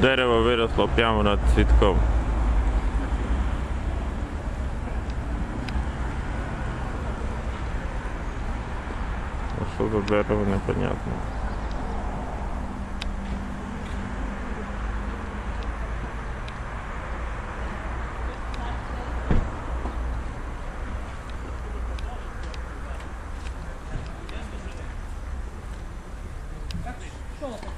Дерево виросло прямо над цвітком. А що за дерево непонятно. Що, так,